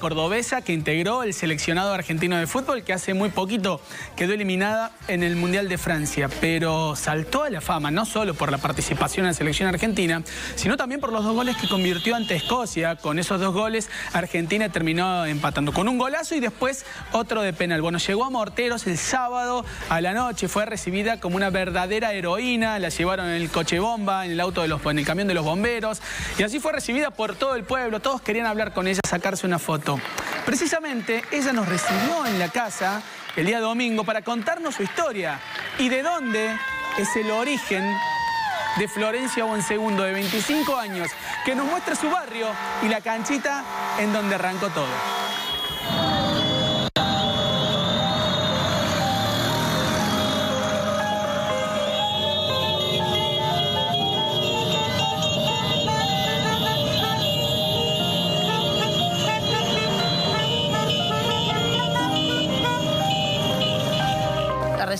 cordobesa que integró el seleccionado argentino de fútbol que hace muy poquito quedó eliminada en el Mundial de Francia, pero saltó a la fama no solo por la participación en la selección argentina, sino también por los dos goles que convirtió ante Escocia. Con esos dos goles Argentina terminó empatando con un golazo y después otro de penal. Bueno, llegó a Morteros el sábado a la noche, fue recibida como una verdadera heroína, la llevaron en el coche bomba, en el auto de los, en el camión de los bomberos y así fue recibida por todo el pueblo, todos querían hablar con ella, sacarse una foto. Precisamente ella nos recibió en la casa el día domingo para contarnos su historia y de dónde es el origen de Florencia Bonsegundo, de 25 años, que nos muestra su barrio y la canchita en donde arrancó todo.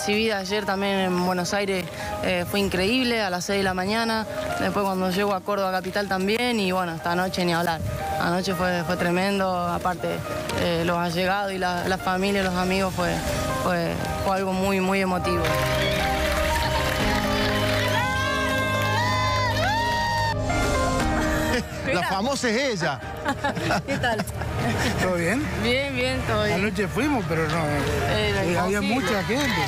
Recibida ayer también en Buenos Aires eh, fue increíble, a las 6 de la mañana, después cuando llego a Córdoba Capital también y bueno, esta noche ni hablar. Anoche fue, fue tremendo, aparte eh, los allegados y la, la, familia, los amigos fue, fue, fue algo muy, muy emotivo. La famosa es ella. ¿Qué tal? ¿Todo bien? Bien, bien, todo bien. Anoche fuimos, pero no. Eh, había mucha gente.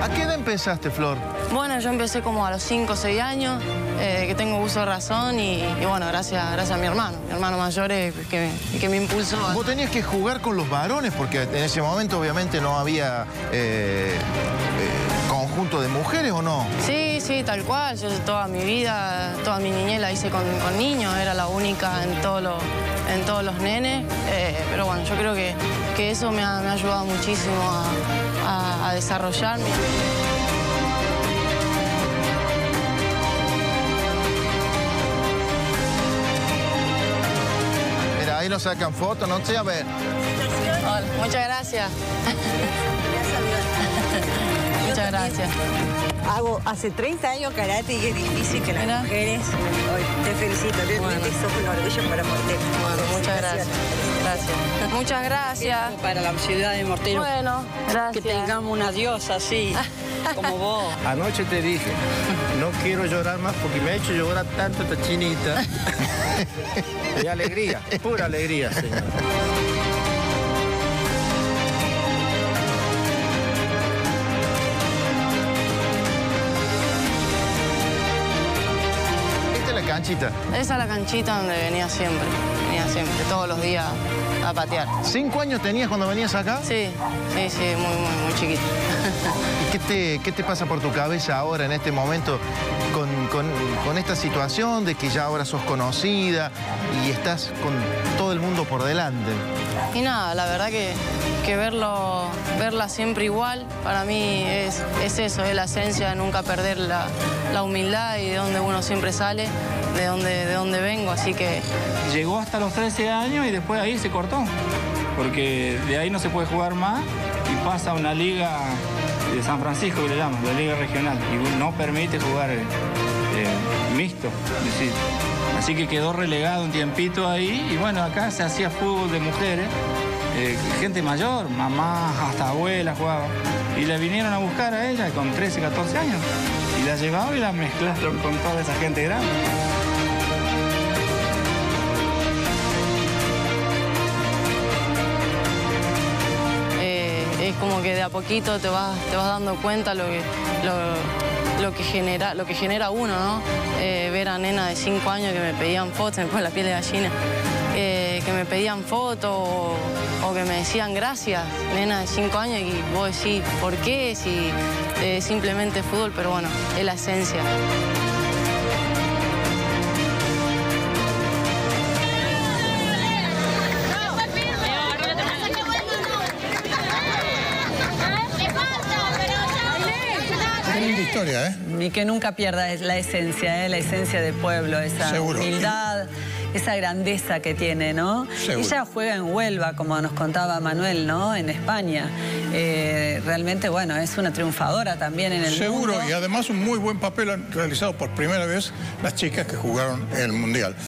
¿A qué edad empezaste, Flor? Bueno, yo empecé como a los 5 o 6 años, eh, que tengo uso de razón y, y, bueno, gracias, gracias a mi hermano. Mi hermano mayor es que, que me impulsó. Vos tenías que jugar con los varones porque en ese momento obviamente no había eh, eh, conjunto de mujeres o no? Sí, sí, tal cual. Yo toda mi vida, toda mi niñez la hice con, con niños, era la única en, todo lo, en todos los nenes. Eh, pero bueno, yo creo que, que eso me ha, me ha ayudado muchísimo a, a, a desarrollarme. Ahí nos sacan fotos, no sé, a ver. Hola, muchas gracias. Muchas gracias. Hago hace 30 años karate y es difícil que las Mira. mujeres... Hoy te felicito, realmente sos un orgullo para Morteros. Bueno, muchas gracias. Gracias. Muchas gracias. Para la ciudad de Morteros. Bueno, gracias. Que tengamos una diosa así, como vos. Anoche te dije, no quiero llorar más porque me ha hecho llorar tanto esta chinita. De alegría, pura alegría, señor. Canchita. Esa es la canchita donde venía siempre. Venía siempre, todos los días a patear. ¿Cinco años tenías cuando venías acá? Sí, sí, sí, muy, muy, muy chiquito. ¿Y qué te, qué te pasa por tu cabeza ahora, en este momento, con, con- con esta situación de que ya ahora sos conocida y estás con todo el mundo por delante? Y nada, la verdad que, que verlo, verla siempre igual, para mí es, es eso, es la esencia de nunca perder la, la humildad y de donde uno siempre sale, de donde, de donde vengo, así que Llegó hasta los 13 años y después ahí se cortó, porque de ahí no se puede jugar más y pasa a una liga de San Francisco que le llaman, la liga regional, y no permite jugar eh, mixto, así que quedó relegado un tiempito ahí y bueno, acá se hacía fútbol de mujeres, eh, gente mayor, mamá, hasta abuela jugaba, y la vinieron a buscar a ella con 13, 14 años, y la llevaron y la mezclaron con toda esa gente grande. Que de a poquito te vas, te vas dando cuenta lo que, lo, que, genera, lo que genera uno, ¿no? Eh, ver a nena de 5 años que me pedían fotos, me la piel de gallina, eh, que me pedían fotos o, o que me decían gracias, nena de 5 años, y vos decís, ¿por qué? Si eh, simplemente fútbol, pero bueno, es la esencia. Historia, ¿eh? Y que nunca pierda es la esencia, ¿eh? la esencia del pueblo, esa Seguro. humildad, esa grandeza que tiene, ¿no? Ella juega en Huelva, como nos contaba Manuel, ¿no? En España. Eh, realmente, bueno, es una triunfadora también en el Seguro, mundo. y además un muy buen papel han realizado por primera vez las chicas que jugaron en el Mundial.